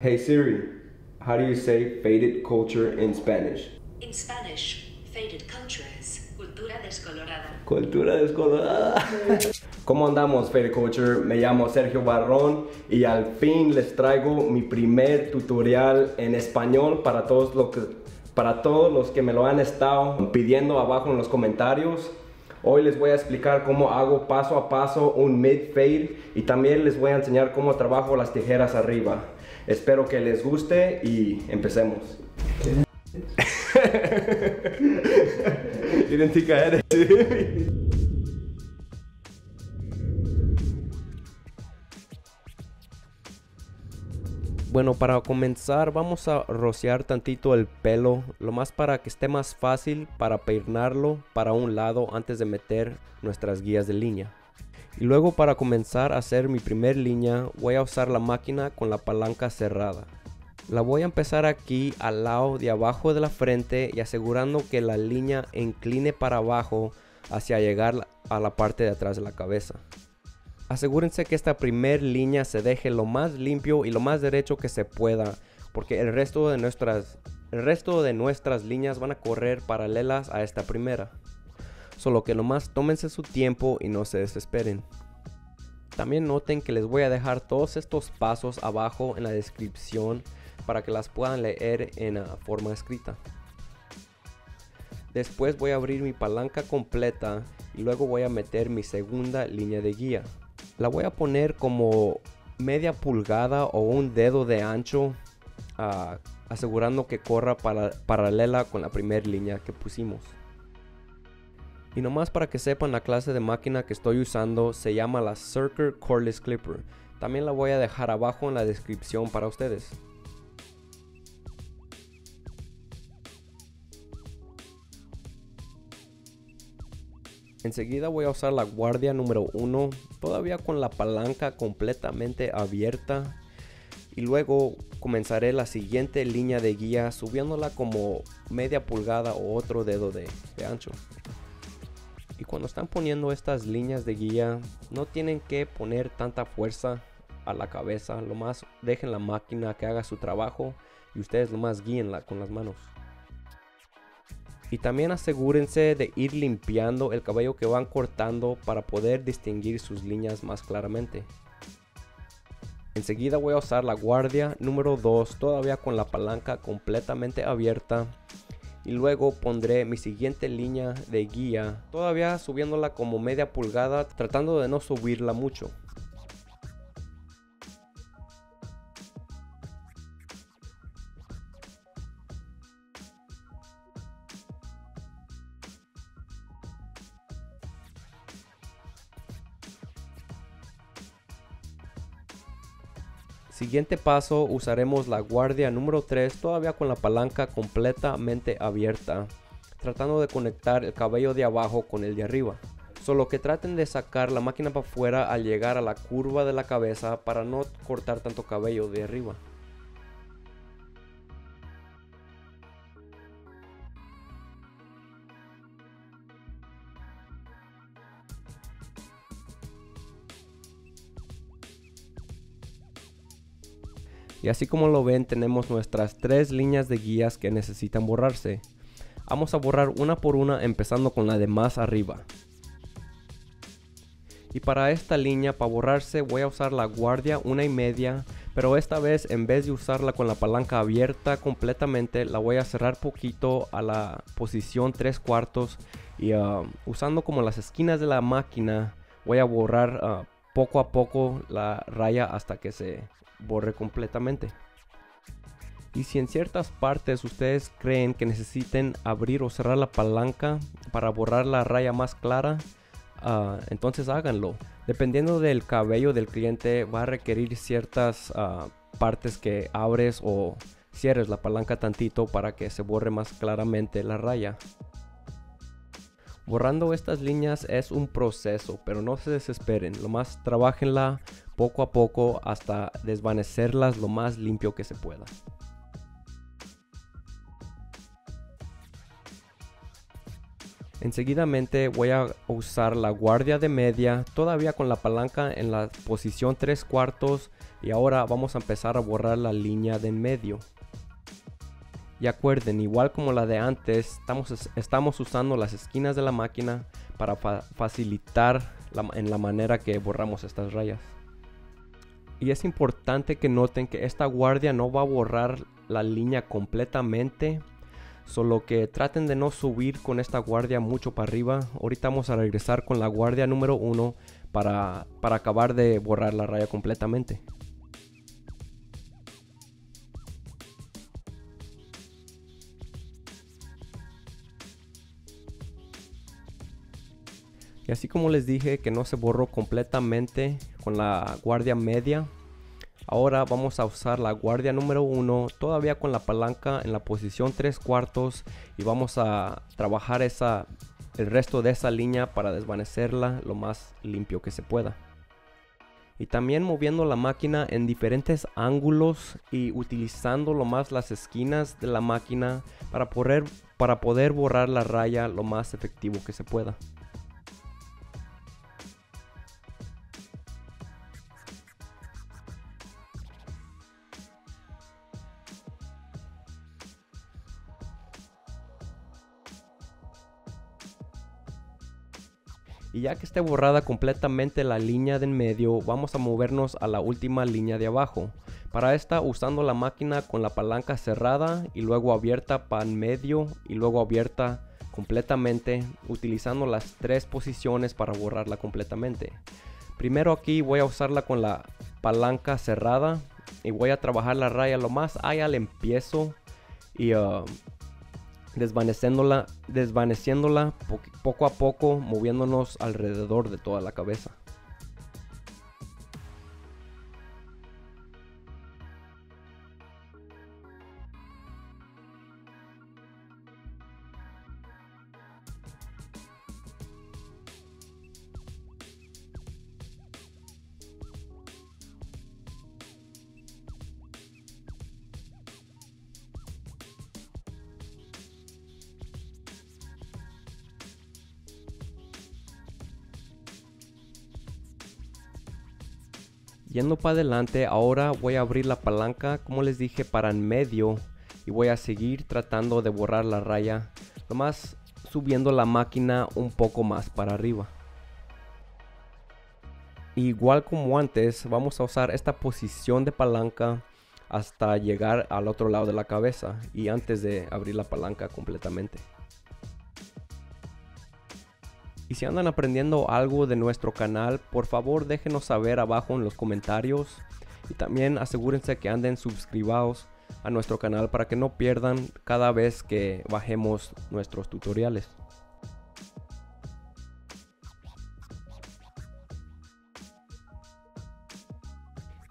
Hey Siri, how do you say faded culture in Spanish? In Spanish, faded culture is cultura descolorada. Cultura descolorada. ¿Cómo andamos, Faded Culture? Me llamo Sergio Barrón y al fin les traigo mi primer tutorial en español para todos, los que, para todos los que me lo han estado pidiendo abajo en los comentarios. Hoy les voy a explicar cómo hago paso a paso un mid fade y también les voy a enseñar cómo trabajo las tijeras arriba. Espero que les guste y empecemos. Idéntica eres. Bueno, para comenzar vamos a rociar tantito el pelo, lo más para que esté más fácil para peinarlo para un lado antes de meter nuestras guías de línea. Y luego para comenzar a hacer mi primer línea voy a usar la máquina con la palanca cerrada. La voy a empezar aquí al lado de abajo de la frente y asegurando que la línea incline para abajo hacia llegar a la parte de atrás de la cabeza. Asegúrense que esta primer línea se deje lo más limpio y lo más derecho que se pueda, porque el resto de nuestras, el resto de nuestras líneas van a correr paralelas a esta primera. Solo que nomás tómense su tiempo y no se desesperen. También noten que les voy a dejar todos estos pasos abajo en la descripción para que las puedan leer en forma escrita. Después voy a abrir mi palanca completa y luego voy a meter mi segunda línea de guía. La voy a poner como media pulgada o un dedo de ancho, ah, asegurando que corra paralela con la primera línea que pusimos. Y nomás para que sepan la clase de máquina que estoy usando se llama la Circuit Cordless Clipper. También la voy a dejar abajo en la descripción para ustedes. Enseguida voy a usar la guardia número 1, todavía con la palanca completamente abierta. Y luego comenzaré la siguiente línea de guía subiéndola como media pulgada o otro dedo de, ancho. Y cuando están poniendo estas líneas de guía, no tienen que poner tanta fuerza a la cabeza. Lo más dejen la máquina que haga su trabajo y ustedes lo más guíenla con las manos. Y también asegúrense de ir limpiando el cabello que van cortando para poder distinguir sus líneas más claramente. Enseguida voy a usar la guardia número 2 todavía con la palanca completamente abierta. Y luego pondré mi siguiente línea de guía todavía subiéndola como media pulgada tratando de no subirla mucho. Siguiente paso usaremos la guardia número 3 todavía con la palanca completamente abierta, tratando de conectar el cabello de abajo con el de arriba. Solo que traten de sacar la máquina para afuera al llegar a la curva de la cabeza para no cortar tanto cabello de arriba. Y así como lo ven tenemos nuestras tres líneas de guías que necesitan borrarse. Vamos a borrar una por una empezando con la de más arriba. Y para esta línea para borrarse voy a usar la guardia una y media. Pero esta vez en vez de usarla con la palanca abierta completamente la voy a cerrar poquito a la posición 3 cuartos. Y uh, usando como las esquinas de la máquina voy a borrar uh, poco a poco la raya hasta que se borre completamente. Y si en ciertas partes ustedes creen que necesiten abrir o cerrar la palanca para borrar la raya más clara, ah, entonces háganlo. Dependiendo del cabello del cliente va a requerir ciertas ah, partes que abres o cierres la palanca tantito para que se borre más claramente la raya. Borrando estas líneas es un proceso, pero no se desesperen, lo más trabajenla poco a poco hasta desvanecerlas lo más limpio que se pueda. Enseguidamente voy a usar la guardia de media todavía con la palanca en la posición 3 cuartos y ahora vamos a empezar a borrar la línea de medio. Y acuerden, igual como la de antes, estamos, estamos usando las esquinas de la máquina para facilitar en la manera que borramos estas rayas. Y es importante que noten que esta guardia no va a borrar la línea completamente. Solo que traten de no subir con esta guardia mucho para arriba. Ahorita vamos a regresar con la guardia número 1 para, para acabar de borrar la raya completamente. Y así como les dije que no se borró completamente con la guardia media, ahora vamos a usar la guardia número 1 todavía con la palanca en la posición 3 cuartos y vamos a trabajar el resto de esa línea para desvanecerla lo más limpio que se pueda. Y también moviendo la máquina en diferentes ángulos y utilizando lo más las esquinas de la máquina para poder borrar la raya lo más efectivo que se pueda. Y ya que esté borrada completamente la línea de en medio, vamos a movernos a la última línea de abajo. Para esta usando la máquina con la palanca cerrada y luego abierta para en medio y luego abierta completamente utilizando las tres posiciones para borrarla completamente. Primero aquí voy a usarla con la palanca cerrada y voy a trabajar la raya lo más allá al empiezo y uh, desvaneciéndola, desvaneciéndola poco a poco, moviéndonos alrededor de toda la cabeza. Yendo para adelante, ahora voy a abrir la palanca, como les dije, para en medio. Y voy a seguir tratando de borrar la raya. Nomás subiendo la máquina un poco más para arriba. Igual como antes, vamos a usar esta posición de palanca hasta llegar al otro lado de la cabeza y antes de abrir la palanca completamente. Y si andan aprendiendo algo de nuestro canal, por favor déjenos saber abajo en los comentarios. Y también asegúrense que anden suscribados a nuestro canal para que no pierdan cada vez que bajemos nuestros tutoriales.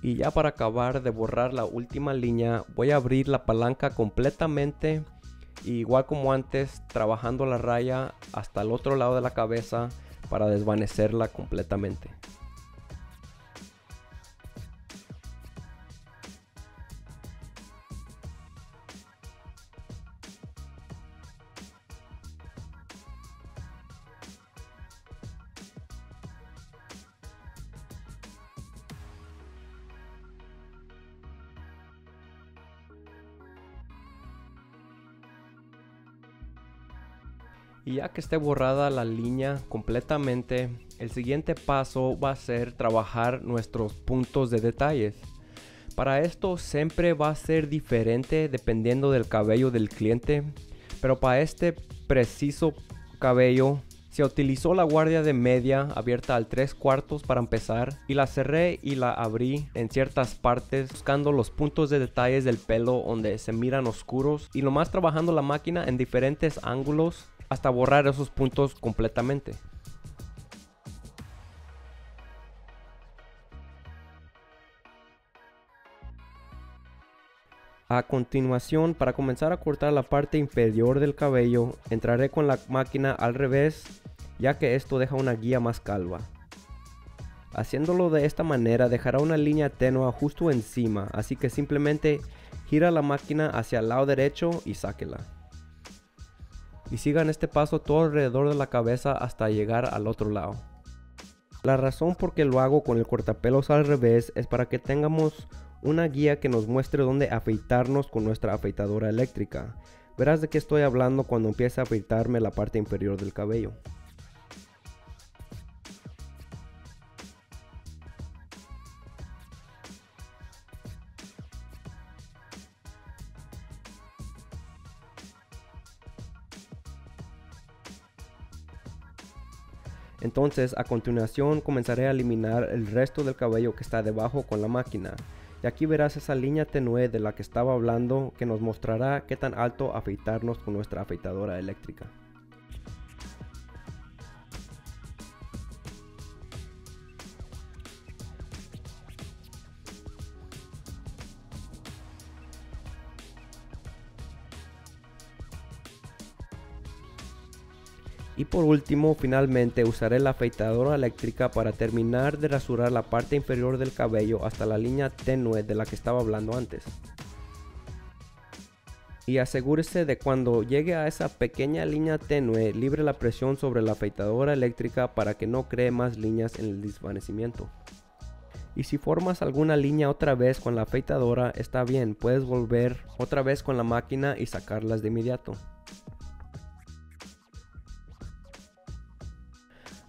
Y ya para acabar de borrar la última línea, voy a abrir la palanca completamente igual como antes, trabajando la raya hasta el otro lado de la cabeza para desvanecerla completamente. Y ya que esté borrada la línea completamente, el siguiente paso va a ser trabajar nuestros puntos de detalles. Para esto siempre va a ser diferente dependiendo del cabello del cliente, pero para este preciso cabello se utilizó la guardia de media abierta al 3 cuartos para empezar y la cerré y la abrí en ciertas partes buscando los puntos de detalles del pelo donde se miran oscuros y lo más trabajando la máquina en diferentes ángulos hasta borrar esos puntos completamente. A continuación, para comenzar a cortar la parte inferior del cabello, entraré con la máquina al revés, ya que esto deja una guía más calva. Haciéndolo de esta manera dejará una línea tenue justo encima, así que simplemente gira la máquina hacia el lado derecho y sáquela. Y sigan este paso todo alrededor de la cabeza hasta llegar al otro lado. La razón por que lo hago con el cortapelos al revés es para que tengamos una guía que nos muestre dónde afeitarnos con nuestra afeitadora eléctrica. Verás de qué estoy hablando cuando empiece a afeitarme la parte inferior del cabello. Entonces a continuación comenzaré a eliminar el resto del cabello que está debajo con la máquina. Y aquí verás esa línea tenue de la que estaba hablando que nos mostrará qué tan alto afeitarnos con nuestra afeitadora eléctrica. Y por último, finalmente usaré la afeitadora eléctrica para terminar de rasurar la parte inferior del cabello hasta la línea tenue de la que estaba hablando antes. Y asegúrese de cuando llegue a esa pequeña línea tenue, libre la presión sobre la afeitadora eléctrica para que no cree más líneas en el desvanecimiento. Y si formas alguna línea otra vez con la afeitadora, está bien, puedes volver otra vez con la máquina y sacarlas de inmediato.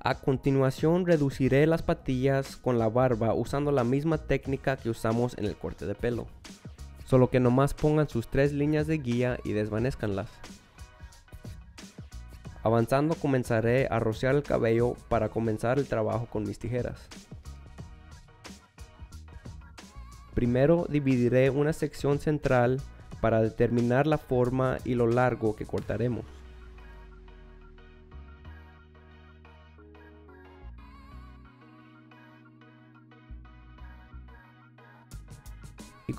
A continuación reduciré las patillas con la barba usando la misma técnica que usamos en el corte de pelo. Solo que nomás pongan sus tres líneas de guía y desvanezcanlas. Avanzando comenzaré a rociar el cabello para comenzar el trabajo con mis tijeras. Primero dividiré una sección central para determinar la forma y lo largo que cortaremos.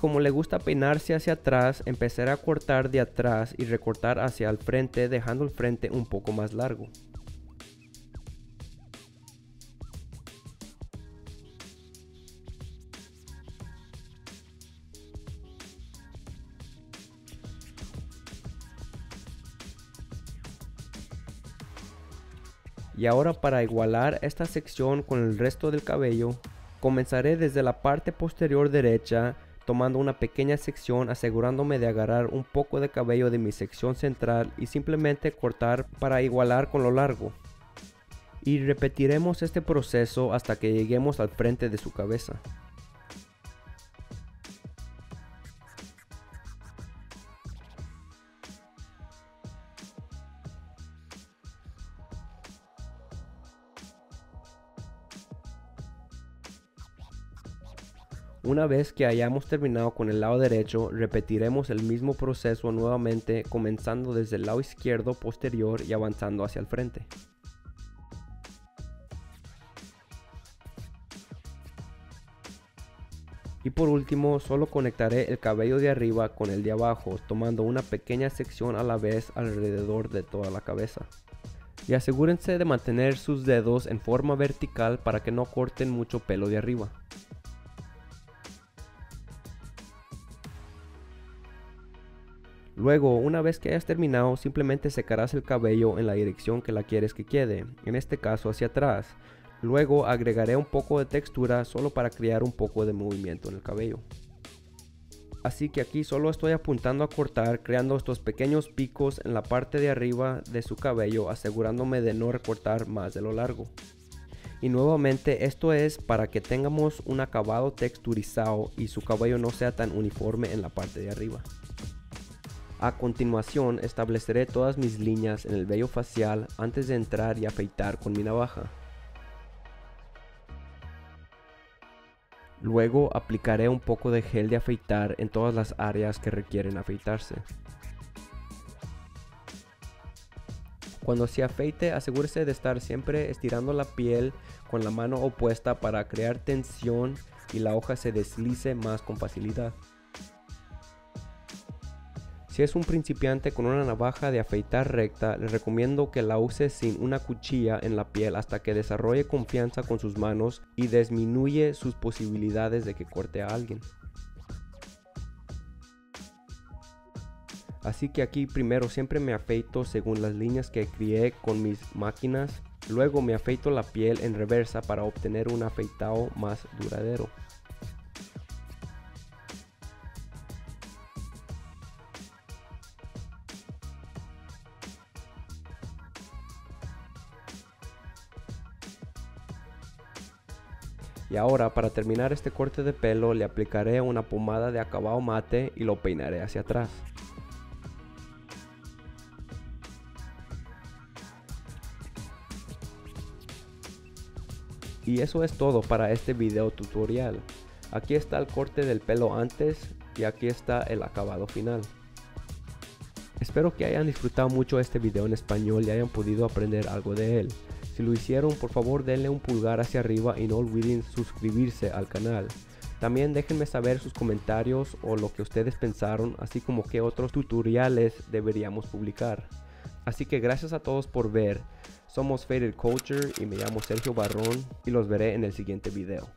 Como le gusta peinarse hacia atrás, empezaré a cortar de atrás y recortar hacia el frente dejando el frente un poco más largo. Y ahora para igualar esta sección con el resto del cabello, comenzaré desde la parte posterior derecha tomando una pequeña sección asegurándome de agarrar un poco de cabello de mi sección central y simplemente cortar para igualar con lo largo. Y repetiremos este proceso hasta que lleguemos al frente de su cabeza. Una vez que hayamos terminado con el lado derecho, repetiremos el mismo proceso nuevamente comenzando desde el lado izquierdo posterior y avanzando hacia el frente. Y por último, solo conectaré el cabello de arriba con el de abajo, tomando una pequeña sección a la vez alrededor de toda la cabeza. Y asegúrense de mantener sus dedos en forma vertical para que no corten mucho pelo de arriba. Luego, una vez que hayas terminado, simplemente secarás el cabello en la dirección que la quieres que quede, en este caso hacia atrás. Luego agregaré un poco de textura solo para crear un poco de movimiento en el cabello. Así que aquí solo estoy apuntando a cortar creando estos pequeños picos en la parte de arriba de su cabello asegurándome de no recortar más de lo largo. Y nuevamente esto es para que tengamos un acabado texturizado y su cabello no sea tan uniforme en la parte de arriba. A continuación estableceré todas mis líneas en el vello facial antes de entrar y afeitar con mi navaja. Luego aplicaré un poco de gel de afeitar en todas las áreas que requieren afeitarse. Cuando se afeite asegúrese de estar siempre estirando la piel con la mano opuesta para crear tensión y la hoja se deslice más con facilidad. Si es un principiante con una navaja de afeitar recta, le recomiendo que la use sin una cuchilla en la piel hasta que desarrolle confianza con sus manos y disminuye sus posibilidades de que corte a alguien. Así que aquí primero siempre me afeito según las líneas que crié con mis máquinas. Luego me afeito la piel en reversa para obtener un afeitado más duradero. Y ahora para terminar este corte de pelo le aplicaré una pomada de acabado mate y lo peinaré hacia atrás. Y eso es todo para este video tutorial. Aquí está el corte del pelo antes y aquí está el acabado final. Espero que hayan disfrutado mucho este video en español y hayan podido aprender algo de él. Si lo hicieron, por favor denle un pulgar hacia arriba y no olviden suscribirse al canal. También déjenme saber sus comentarios o lo que ustedes pensaron, así como qué otros tutoriales deberíamos publicar. Así que gracias a todos por ver. Somos Faded Culture y me llamo Sergio Barrón y los veré en el siguiente video.